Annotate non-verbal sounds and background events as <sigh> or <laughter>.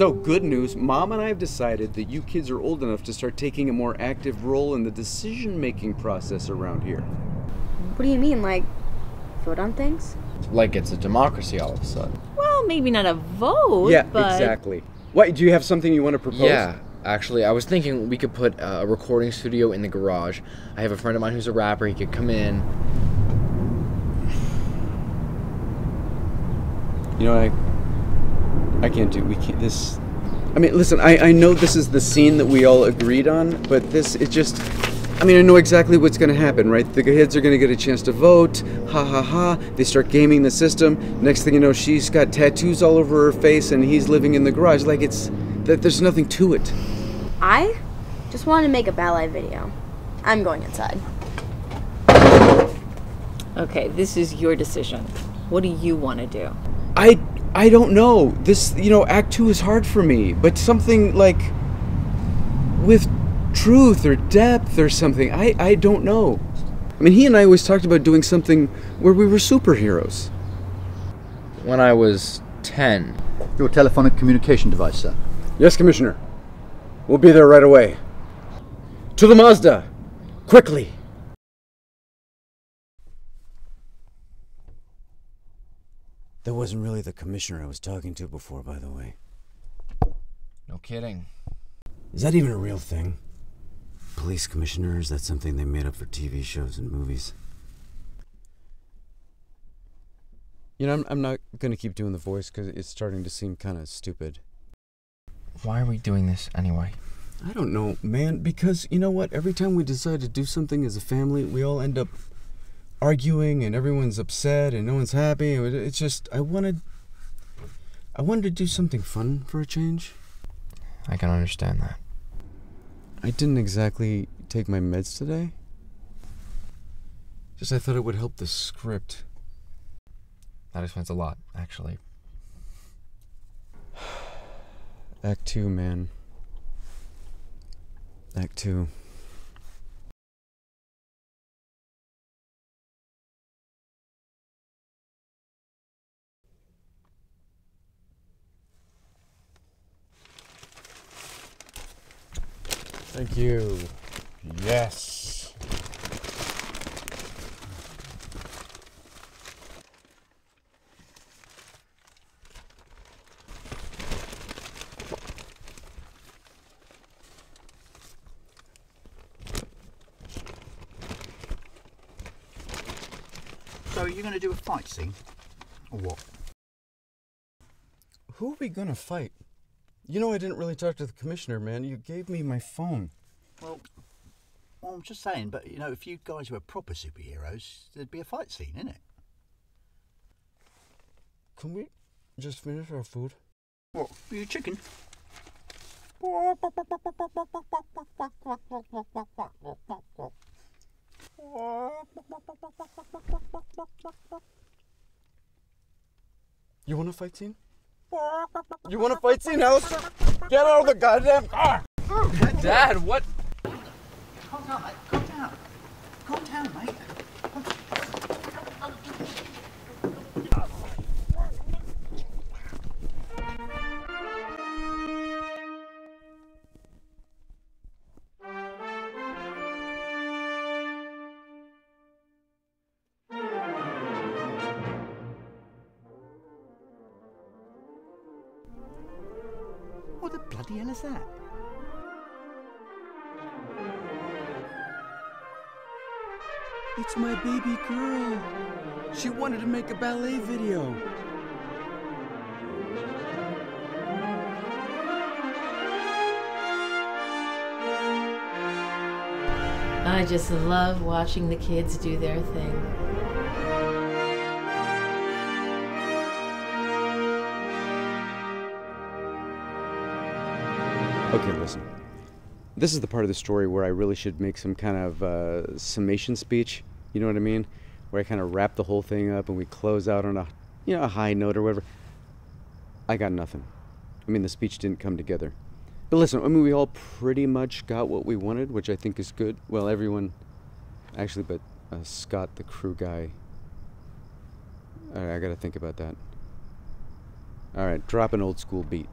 know, good news. Mom and I have decided that you kids are old enough to start taking a more active role in the decision making process around here. What do you mean, like vote on things? Like it's a democracy all of a sudden. Well, maybe not a vote. yeah, but exactly. What, do you have something you want to propose? Yeah, actually, I was thinking we could put uh, a recording studio in the garage. I have a friend of mine who's a rapper. He could come in. You know, I I can't do we can't this I mean listen, I, I know this is the scene that we all agreed on, but this it just I mean I know exactly what's gonna happen, right? The kids are gonna get a chance to vote, ha ha ha, they start gaming the system. Next thing you know, she's got tattoos all over her face and he's living in the garage. Like it's that there's nothing to it. I just wanted to make a ballet video. I'm going inside. okay, this is your decision. What do you want to do? I I don't know. This you know, act two is hard for me, but something like with truth or depth or something. I, I don't know. I mean he and I always talked about doing something where we were superheroes. When I was 10, Your telephonic communication device, sir. Yes, Commissioner. We'll be there right away. To the Mazda! Quickly! That wasn't really the commissioner I was talking to before, by the way. no kidding. Is that even a real thing? Police commissioners, that's something they made up for TV shows and movies. You know, I'm, I'm not going to keep doing the voice because it's starting to seem kind of stupid. Why are we doing this anyway? I don't know, man, because you know what? Every time we decide to do something as a family, we all end up arguing and everyone's upset and no one's happy. It's just, I wanted. I wanted to do something fun for a change. I can understand that. I didn't exactly take my meds today. Just I thought it would help the script. That explains a lot, actually. <sighs> Act two, man. Act two. Thank you. Yes. So, are you going to do a fight scene? Or what? Who are we gonna fight? You know, I didn't really talk to the commissioner, man. You gave me my phone. Well, well, I'm just saying, but you know, if you guys were proper superheroes, there'd be a fight scene, innit? Can we just finish our food? What? Are you chicken? You want a fight scene? You want a fight scene, Alistair? Get out of the goddamn car! Dad, what? Calm down, mate. Calm down. Calm down, mate. What the bloody hell is that? It's my baby girl. She wanted to make a ballet video. I just love watching the kids do their thing. Okay, listen. This is the part of the story where I really should make some kind of uh, summation speech. You know what I mean? Where I kind of wrap the whole thing up and we close out on a, you know, a high note or whatever. I got nothing. I mean, the speech didn't come together. But listen, I mean, we all pretty much got what we wanted, which I think is good. Well, everyone, actually, but uh, Scott, the crew guy. All right, I got to think about that. All right, drop an old school beat.